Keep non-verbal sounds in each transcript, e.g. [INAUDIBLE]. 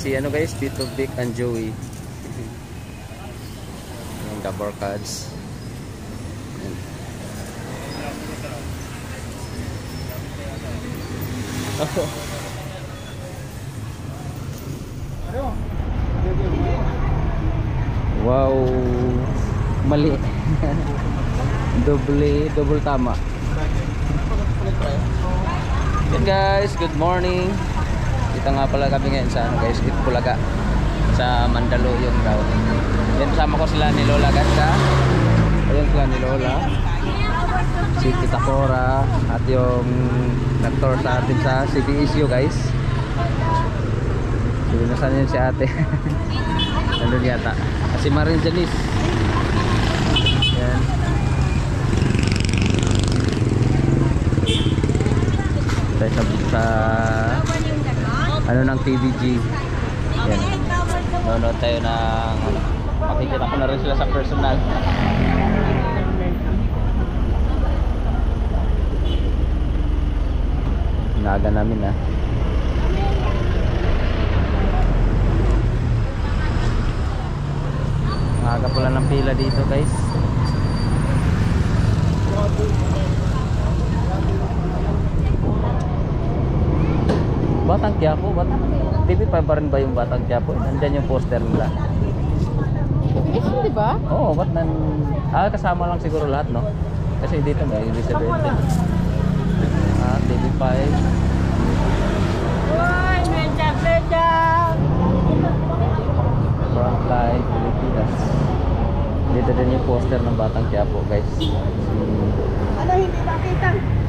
si ano guys, Tito Vic and Joey. Yung double cards. [LAUGHS] Wow. Mali. [LAUGHS] double, double tama. Yan guys, good morning. Kita nga pala kami ngayon sa ano guys, Itbulaga sa Mandaluyong daw. Yan kasama ko sila ni Lola Ganda. Ayun sila ni Lola. Si Tita Cora at yung nag-tour sa atin sa CBSU guys. Sige nasan yun si ate. [LAUGHS] Nandun yata. Si Marin Janice. Yan. tayo sa ano ng TVG yan. Nanonood tayo ng ano, makikita ko na rin sila sa personal. Naga namin ah. Naga pala ng pila dito guys Batang Quiapo, bat TV5 pa rin ba yung Batang Quiapo? Nandyan yung poster nila. Eh, hindi ba? Oo, ba't nan... Ah, kasama lang siguro lahat, no? Kasi dito may Elizabeth. Ah, TV5. Uy, medya, medya! Frontline, Pilipinas. Dito din yung poster ng Batang Quiapo, guys. Ano, hindi nakita?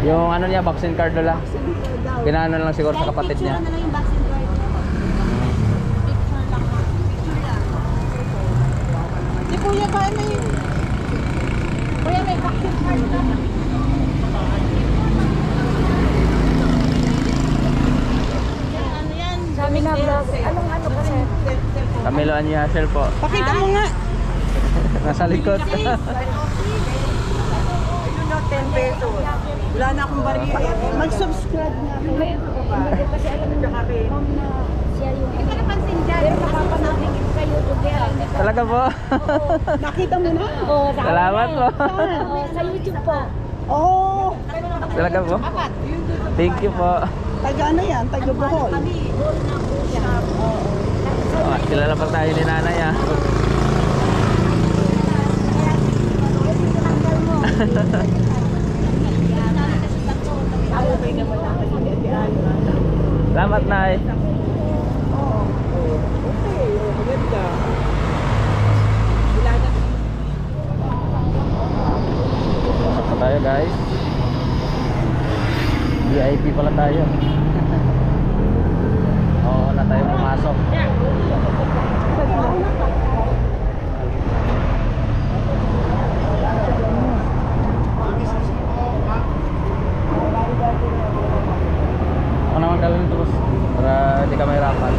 Yung ano niya, vaccine card na lang. daw. Ginaano lang siguro sa kapatid niya. na lang yung vaccine card. Picture lang. Picture lang. Si Kuya ba ano yun? Kuya, may vaccine card na. Ano. Anong ano kasi? Camilo Anyasel po. Pakita mo nga. [LAUGHS] Nasa likod. Ayun na, 10 pesos. Wala na akong baril. Mag-subscribe na ako. Hindi kasi alam mo na kami. siya yung Hindi ka napansin dyan. Pero napapanood sa YouTube ko. Talaga po. Nakita mo na? Oo, sa Salamat po. Sa YouTube po. Oo. Talaga po. Thank you po. Taga ano yan? Taga Bohol. Oh, kilala pa tayo ni nanay ah. Salamat nay. Pasok pa tayo guys. VIP pala tayo. Oo na tayo pumasok. Ako naman kalin ito boss. Para hindi ka mahirapan.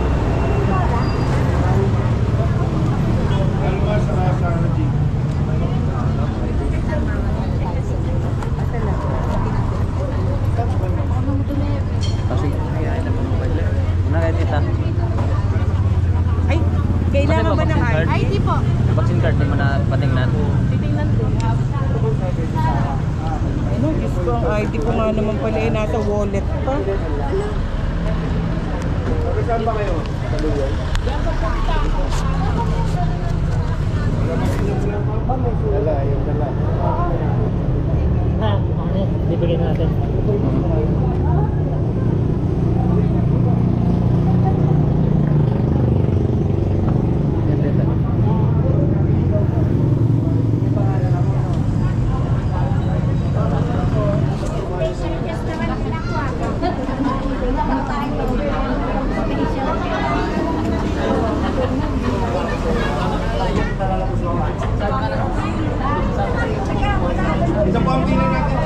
Kasi, Una kayo tita. Ay, kailangan Kasi ba ng vaccine card? ID? ID po. Vaccine card di mo na patingnan. Titingnan ko. Ano, Diyos ko, ang ID ko nga naman pala eh, nasa wallet pa. Saan ba kayo? Dala, yung dala. Bibigyan natin. Isa po ang pila natin.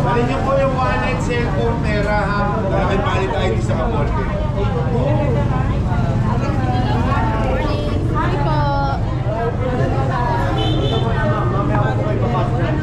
Bali niyo po yung wallet, cellphone, pera ha. Wala kayo valid ID sa kaporte. Hi po. Mamaya ako kayo papasok.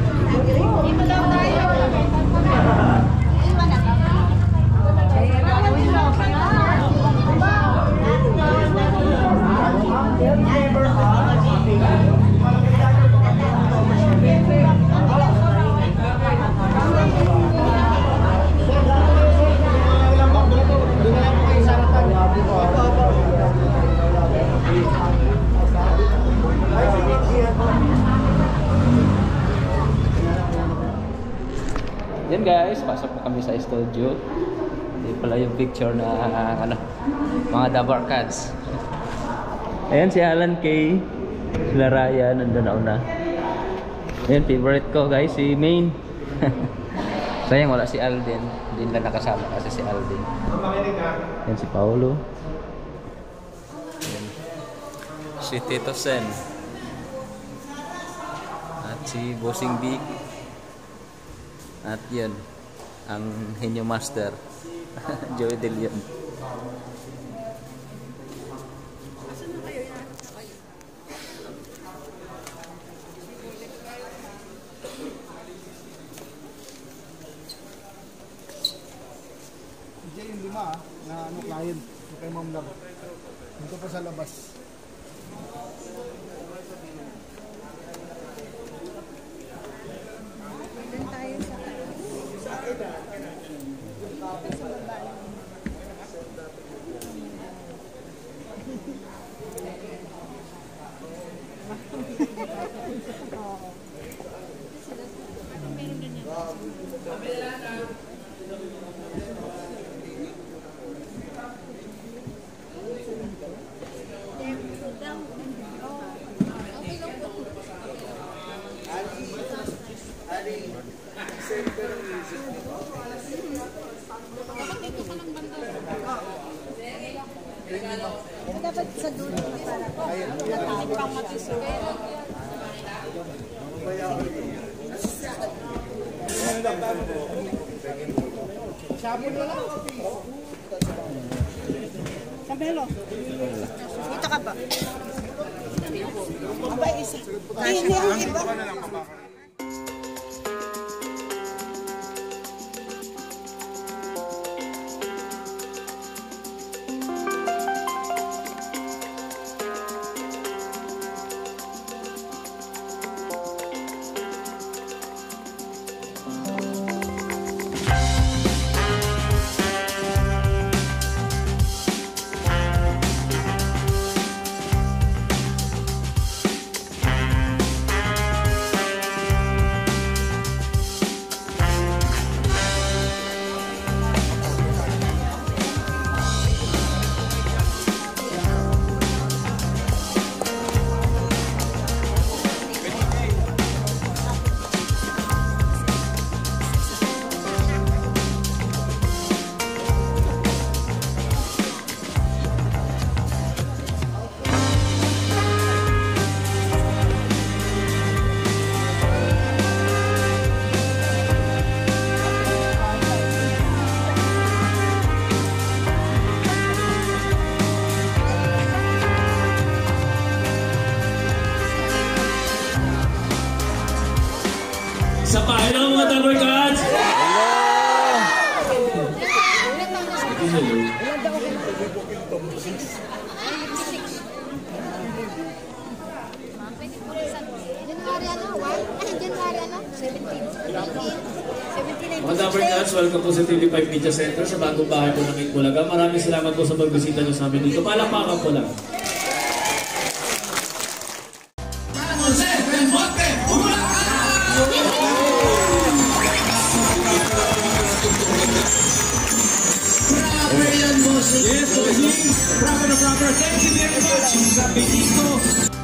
Guys, pasok na kami sa studio. Hindi pala yung picture na ano, mga Dabarkads. Ayan si Alan Kay. Sila Raya, nandun na una. Ayan, favorite ko guys, si Main. [LAUGHS] Sayang wala si Alden. Hindi na nakasama kasi si Alden. Ayan si Paolo. Ayan. Si Tito Sen. At si Bossing Big. At yun, ang Henyo Master. [LAUGHS] Joey De Leon. Diyan yung lima ah, na ano, client. Kay Ma'am Love. Dito pa sa labas. Sa dulo na para natakit pang matisog. Sabelo. Dito ka ba? Aba, isa. Hindi iba. 17. Mga Tower Cats, welcome po sa TV5 Media Center sa bagong bahay po ng Itbulaga. Maraming salamat po sa pagbisita niyo sa amin dito. Palakpakan po lang. Yes, proper na proper. Thank you very much. Sabi dito,